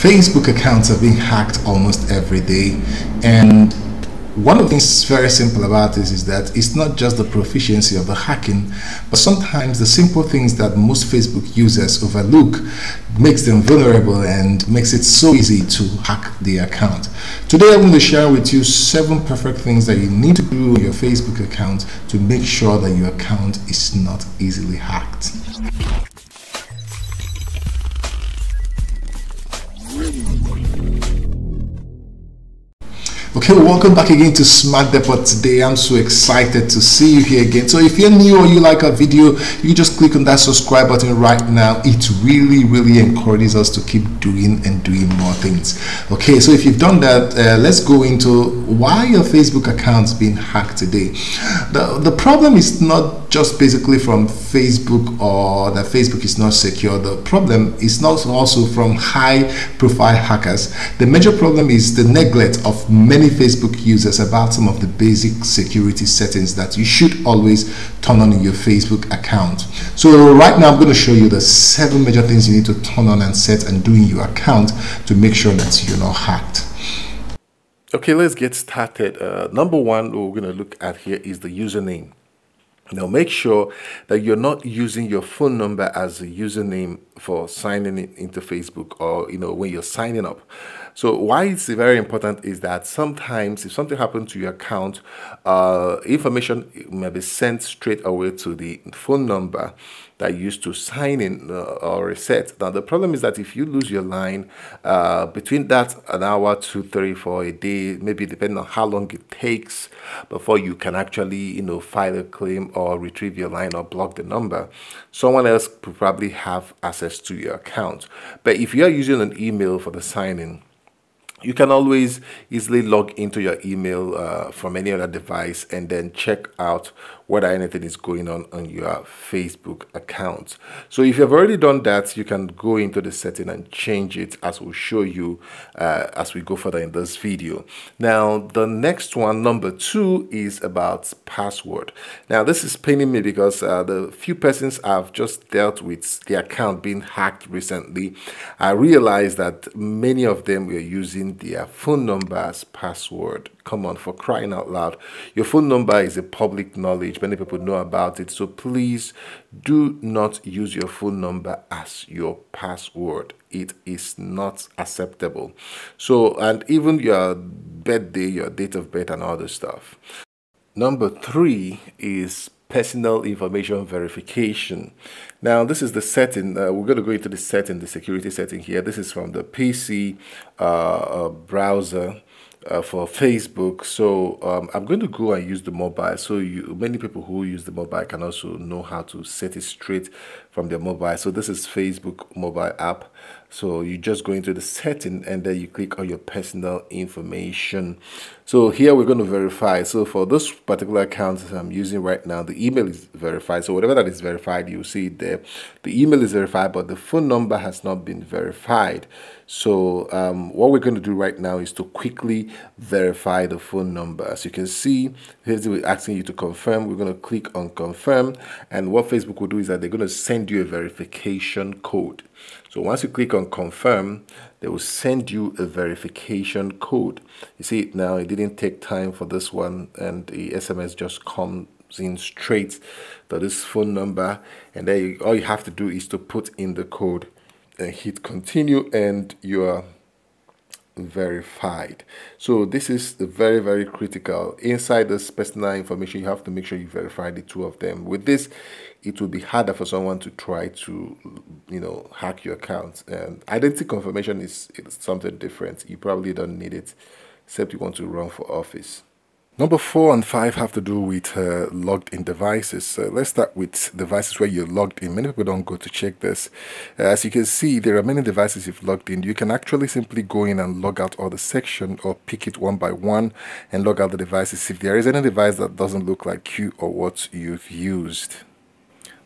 Facebook accounts are being hacked almost every day, and one of the things very simple about this is that it's not just the proficiency of the hacking, but sometimes the simple things that most Facebook users overlook makes them vulnerable and makes it so easy to hack the account. Today I'm going to share with you seven perfect things that you need to do on your Facebook account to make sure that your account is not easily hacked. Okay, welcome back again to Smart Depot today. I'm so excited to see you here again. So if you're new or you like our video, you just click on that subscribe button right now. It really, really encourages us to keep doing and doing more things. Okay, so if you've done that, uh, let's go into why your Facebook account's being hacked today. The, the problem is not just basically from Facebook or that Facebook is not secure. The problem is not also from high profile hackers. The major problem is the neglect of many Facebook users about some of the basic security settings that you should always turn on in your Facebook account. So right now I'm going to show you the seven major things you need to turn on and set and do in your account to make sure that you're not hacked. Okay, let's get started. Uh, number one we're going to look at here is the username. Now make sure that you're not using your phone number as a username for signing in into Facebook or you know when you're signing up. So why it's very important is that sometimes if something happens to your account, uh, information may be sent straight away to the phone number that used to sign in uh, or reset. Now the problem is that if you lose your line uh, between that an hour to a day, maybe depending on how long it takes before you can actually you know file a claim or retrieve your line or block the number, someone else probably have access to your account. But if you are using an email for the signing, you can always easily log into your email uh, from any other device and then check out whether anything is going on on your Facebook account. So if you've already done that, you can go into the setting and change it as we'll show you uh, as we go further in this video. Now, the next one, number two, is about password. Now, this is paining me because uh, the few persons I've just dealt with the account being hacked recently, I realized that many of them were using their phone number as password Come on, for crying out loud. Your phone number is a public knowledge. Many people know about it. So please do not use your phone number as your password. It is not acceptable. So, and even your birthday, your date of birth, and all other stuff. Number three is personal information verification. Now, this is the setting. Uh, we're going to go into the setting, the security setting here. This is from the PC uh, uh, browser uh, for Facebook. So um, I'm going to go and use the mobile. So you, many people who use the mobile can also know how to set it straight from their mobile. So this is Facebook mobile app. So you just go into the setting and then you click on your personal information. So here we're going to verify. So for this particular account I'm using right now, the email is verified. So whatever that is verified, you see it there. The email is verified, but the phone number has not been verified. So um, what we're going to do right now is to quickly verify the phone number. As you can see, here's we're asking you to confirm. We're going to click on confirm. And what Facebook will do is that they're going to send you a verification code. So once you click on confirm, they will send you a verification code. You see now, it didn't take time for this one and the SMS just comes in straight to this phone number and then you, all you have to do is to put in the code and hit continue and you are verified. So this is very very critical. Inside this personal information you have to make sure you verify the two of them. With this it will be harder for someone to try to you know hack your account. And identity confirmation is, is something different. You probably don't need it except you want to run for office Number four and five have to do with uh, logged in devices. So let's start with devices where you're logged in. Many people don't go to check this. Uh, as you can see, there are many devices you've logged in. You can actually simply go in and log out all the section or pick it one by one and log out the devices if there is any device that doesn't look like you or what you've used.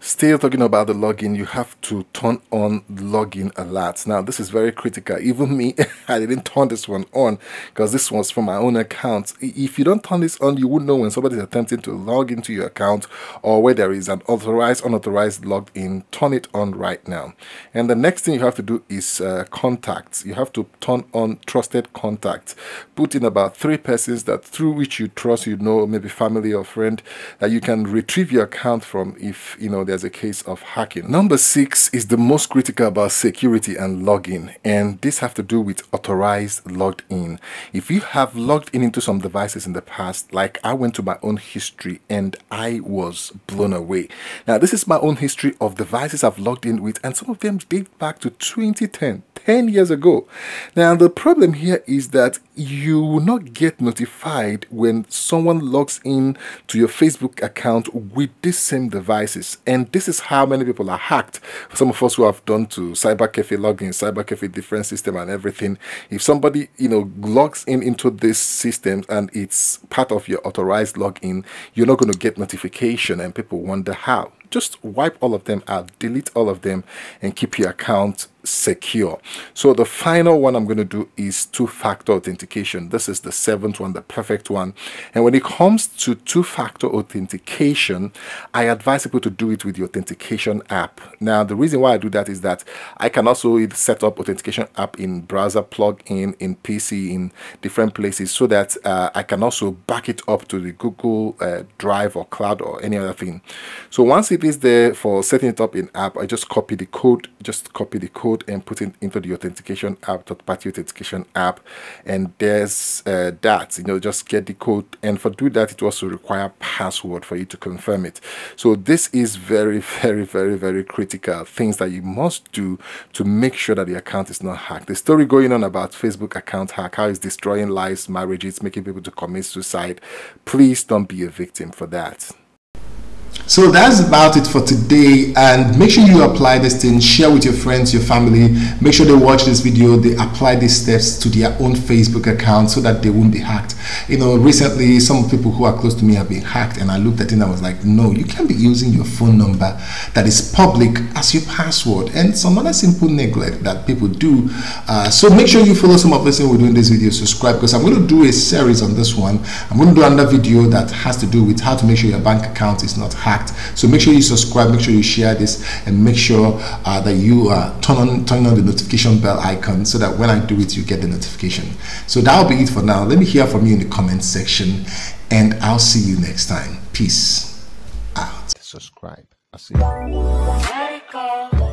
Still talking about the login, you have to turn on login alerts. Now, this is very critical. Even me, I didn't turn this one on because this was from my own account. If you don't turn this on, you wouldn't know when somebody is attempting to log into your account or where there is an authorized, unauthorized login. Turn it on right now. And the next thing you have to do is uh, contacts. You have to turn on trusted contacts. Put in about three persons that through which you trust, you know, maybe family or friend, that you can retrieve your account from if, you know, there's a case of hacking. Number six is the most critical about security and login, and this have to do with authorized logged in. If you have logged in into some devices in the past, like I went to my own history and I was blown away. Now, this is my own history of devices I've logged in with, and some of them date back to 2010. 10 years ago. Now, the problem here is that you will not get notified when someone logs in to your Facebook account with these same devices. And this is how many people are hacked. Some of us who have done to Cyber Cafe login, Cyber Cafe different system and everything. If somebody, you know, logs in into this system and it's part of your authorized login, you're not going to get notification and people wonder how just wipe all of them out, delete all of them, and keep your account secure. So the final one I'm going to do is two-factor authentication. This is the seventh one, the perfect one. And when it comes to two-factor authentication, I advise people to do it with the authentication app. Now, the reason why I do that is that I can also set up authentication app in browser plugin, in PC, in different places so that uh, I can also back it up to the Google uh, Drive or cloud or any other thing. So once it is there for setting it up in app, I just copy the code, just copy the code and put it into the authentication app, third-party authentication app, and there's uh, that. You know, just get the code, and for do that, it also require password for you to confirm it. So this is very, very, very, very critical things that you must do to make sure that the account is not hacked. The story going on about Facebook account hack, how it's destroying lives, marriages, making people to commit suicide. Please don't be a victim for that. So that's about it for today and make sure you apply this thing, share with your friends, your family, make sure they watch this video, they apply these steps to their own Facebook account so that they won't be hacked. You know, recently some people who are close to me have been hacked and I looked at it and I was like, no, you can't be using your phone number that is public as your password and some other simple neglect that people do. Uh, so make sure you follow some of the things we're doing this video, subscribe because I'm going to do a series on this one. I'm going to do another video that has to do with how to make sure your bank account is not hacked so make sure you subscribe, make sure you share this, and make sure uh, that you uh, turn on turn on the notification bell icon so that when I do it, you get the notification. So that'll be it for now. Let me hear from you in the comment section, and I'll see you next time. Peace out. Subscribe. I'll see you.